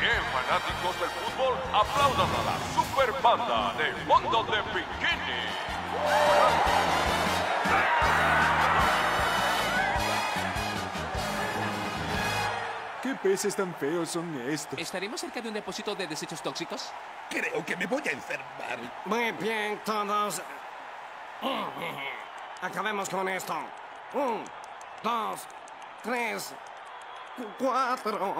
Bien, fanáticos del fútbol, aplaudan a la super banda de fondo de bikini. ¿Qué peces tan feos son estos? ¿Estaremos cerca de un depósito de desechos tóxicos? Creo que me voy a enfermar. Muy bien, todos. Acabemos con esto. Un, dos, tres, cu- cuatro.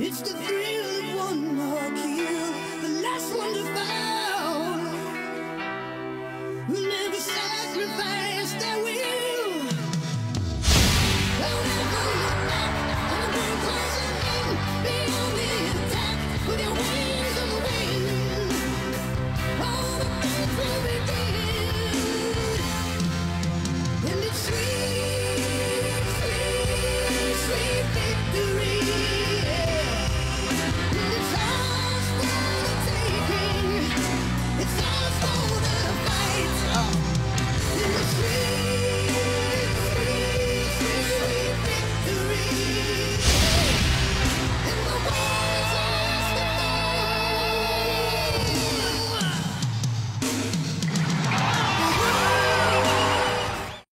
It's the thing.